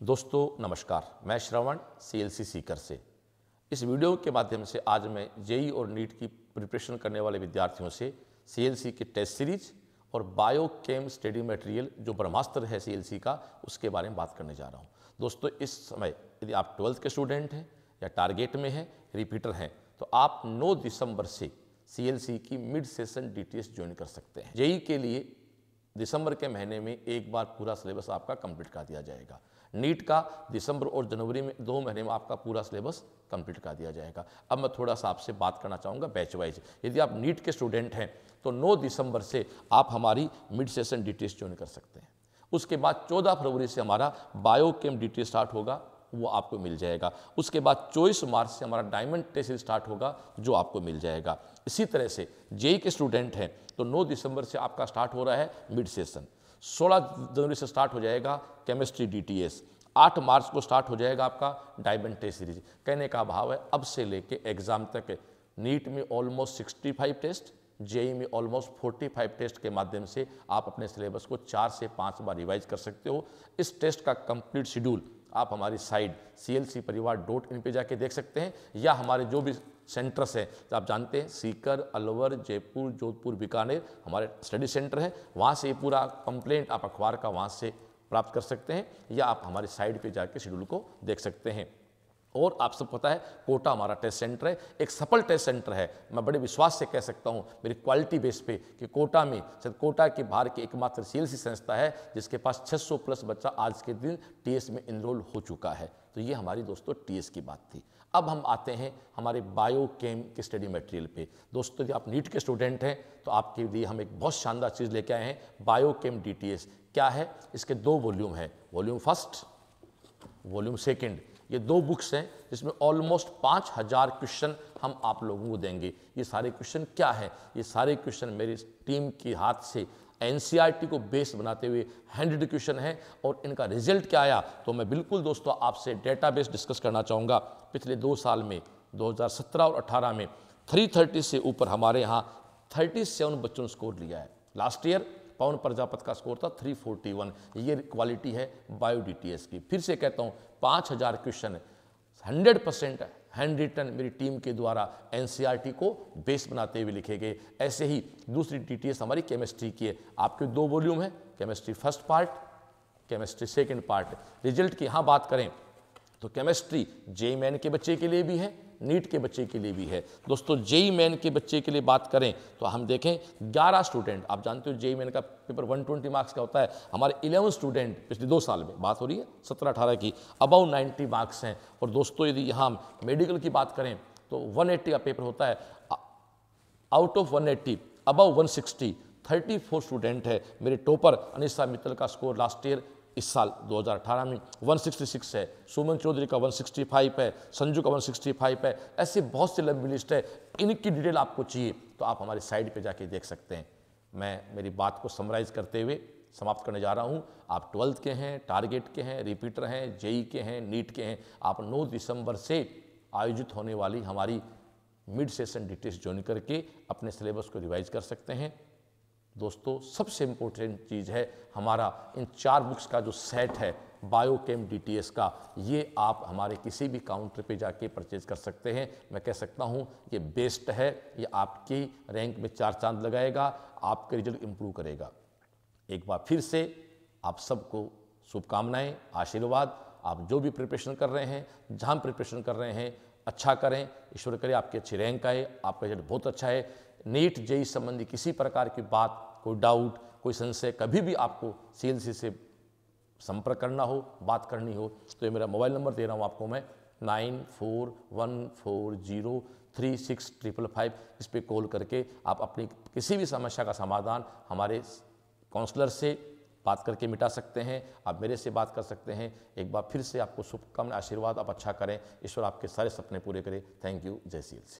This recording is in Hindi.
दोस्तों, नमस्कार। मैं श्रवण सीएलसी सीकर से। इस वीडियो के माध्यम से आज मैं जेई और नीट की प्रिपरेशन करने वाले विद्यार्थियों से सीएलसी के टेस्ट सीरीज़ और बायो केम स्टडी मटेरियल, जो ब्रह्मास्त्र है सीएलसी का, उसके बारे में बात करने जा रहा हूँ। दोस्तों, इस समय यदि आप ट्वेल्थ के स्टूडेंट हैं या टारगेट में हैं, रिपीटर हैं तो आप नौ दिसंबर से सी एल सी की मिड सेशन डीटीएस ज्वाइन कर सकते हैं। जेई के लिए दिसंबर के महीने में एक बार पूरा सिलेबस आपका कंप्लीट कर दिया जाएगा। नीट का, दिसंबर और जनवरी में, दो महीने में आपका पूरा सिलेबस कंप्लीट कर दिया जाएगा। अब मैं थोड़ा सा आपसे बात करना चाहूँगा बैच वाइज यदि आप नीट के स्टूडेंट हैं तो 9 दिसंबर से आप हमारी मिड सेशन डिटेल्स ज्वाइन कर सकते हैं। उसके बाद 14 फरवरी से हमारा बायो केम डिटेल स्टार्ट होगा, वो आपको मिल जाएगा। उसके बाद चौबीस मार्च से हमारा डायमंड टेस्ट स्टार्ट होगा, जो आपको मिल जाएगा। इसी तरह से जेई के स्टूडेंट हैं तो 9 दिसंबर से आपका स्टार्ट हो रहा है मिड सेशन। 16 जनवरी से स्टार्ट हो जाएगा केमिस्ट्री डीटीएस 8 मार्च को स्टार्ट हो जाएगा आपका डायमंड टेस्ट सीरीज़ कहने का भाव है, अब से लेके एग्ज़ाम तक, नीट में ऑलमोस्ट 65 टेस्ट जेई में ऑलमोस्ट 45 टेस्ट के माध्यम से आप अपने सिलेबस को चार से पाँच बार रिवाइज कर सकते हो। इस टेस्ट का कंप्लीट शेड्यूल आप हमारी साइट सी एल सी परिवार डॉट इन पर जाके देख सकते हैं, या हमारे जो भी सेंटर्स हैं तो आप जानते हैं, सीकर, अलवर, जयपुर, जोधपुर, बीकानेर हमारे स्टडी सेंटर हैं। वहाँ से ये पूरा कंप्लेंट आप अखबार का वहाँ से प्राप्त कर सकते हैं, या आप हमारी साइट पे जाके शेड्यूल को देख सकते हैं। और आप सब पता है, कोटा हमारा टेस्ट सेंटर है, एक सफल टेस्ट सेंटर है। मैं बड़े विश्वास से कह सकता हूँ, मेरी क्वालिटी बेस पे कि कोटा में, शायद कोटा के बाहर की एकमात्र सीएलसी संस्था है, जिसके पास 600 प्लस बच्चा आज के दिन टीएस में इनरोल हो चुका है। तो ये हमारी दोस्तों टीएस की बात थी। अब हम आते हैं हमारे बायो केम के स्टडी मटेरियल पे। दोस्तों, यदि आप नीट के स्टूडेंट हैं तो आपके लिए हम एक बहुत शानदार चीज़ लेके आए हैं बायो केम डी क्या है? इसके दो वॉल्यूम है। वॉल्यूम फ़र्स्ट वॉल्यूम सेकेंड ये दो बुक्स हैं, जिसमें ऑलमोस्ट पाँच हज़ार क्वेश्चन हम आप लोगों को देंगे। ये सारे क्वेश्चन क्या है? ये सारे क्वेश्चन मेरी टीम के हाथ से एन को बेस बनाते हुए हैंडेड क्वेश्चन है और इनका रिज़ल्ट क्या आया? तो मैं बिल्कुल दोस्तों आपसे डेटाबेस डिस्कस करना चाहूँगा। पिछले दो साल में 2017 और 18 में 330 से ऊपर हमारे यहाँ 37 बच्चों ने स्कोर लिया है। लास्ट ईयर पवन प्रजापत का स्कोर था 341 ये क्वालिटी है बायो डी की। फिर से कहता हूँ, पाँच हज़ार question hundred percent hand written मेरी टीम के द्वारा एन को बेस बनाते हुए लिखे गए। ऐसे ही दूसरी डी हमारी केमिस्ट्री की है। आपके दो वॉल्यूम है, chemistry first part, chemistry second part. Result की यहाँ बात करें तो केमिस्ट्री जे मैन के बच्चे के लिए भी है नीट के बच्चे के लिए भी है। दोस्तों, जेई मैन के बच्चे के लिए बात करें तो हम देखें 11 स्टूडेंट। आप जानते हो जेई मैन का पेपर 120 मार्क्स का होता है। हमारे 11 स्टूडेंट पिछले दो साल में, बात हो रही है? 17 18 की। अबाउ 90 मार्क्स हैं। और दोस्तों, यदि यहाँ मेडिकल की बात करें तो 180 का पेपर होता है। आउट ऑफ़ 180 अबाउ 160 34 स्टूडेंट है। मेरे टॉपर अनिशा मित्तल का स्कोर लास्ट ईयर इस साल 2018 में। 166 है, सुमन चौधरी का 165 है, संजू का 165 है, ऐसी बहुत सी लंबी लिस्ट है, इनकी डिटेल आपको चाहिए तो आप हमारी साइड पे जाके देख सकते हैं। मैं मेरी बात को समराइज करते हुए समाप्त करने जा रहा हूँ। आप ट्वेल्थ के हैं टारगेट के हैं रिपीटर हैं, जेई के हैं, नीट के हैं, आप 9 दिसंबर से आयोजित होने वाली हमारी मिड सेशन डिटेल्स ज्वाइन करके अपने सिलेबस को रिवाइज कर सकते हैं। दोस्तों, सबसे इम्पोर्टेंट चीज़ है हमारा इन चार बुक्स का जो सेट है बायोकेम डी का, ये आप हमारे किसी भी काउंटर पे जाके परचेज कर सकते हैं। मैं कह सकता हूँ, ये बेस्ट है, ये आपकी रैंक में चार चाँद लगाएगा, आपके रिज़ल्ट इम्प्रूव करेगा। एक बार फिर से आप सबको शुभकामनाएँ, आशीर्वाद। आप जो भी प्रिपरेशन कर रहे हैं, जहाँ प्रिपरेशन कर रहे हैं अच्छा करें। ईश्वर करे आपकी अच्छी रैंक आए, आपका रिज़ल्ट बहुत अच्छा है। नीट, जेई संबंधी किसी प्रकार की बात कोई डाउट कोई संशय कभी भी आपको सीएलसी से संपर्क करना हो, बात करनी हो तो ये मेरा मोबाइल नंबर दे रहा हूँ आपको मैं, nine four one four zero three six triple five. इस पर कॉल करके आप अपनी किसी भी समस्या का समाधान हमारे काउंसलर से बात करके मिटा सकते हैं, आप मेरे से बात कर सकते हैं। एक बार फिर से आपको शुभकामना आशीर्वाद आप अच्छा करें, ईश्वर आपके सारे सपने पूरे करें। थैंक यू जय सीएलसी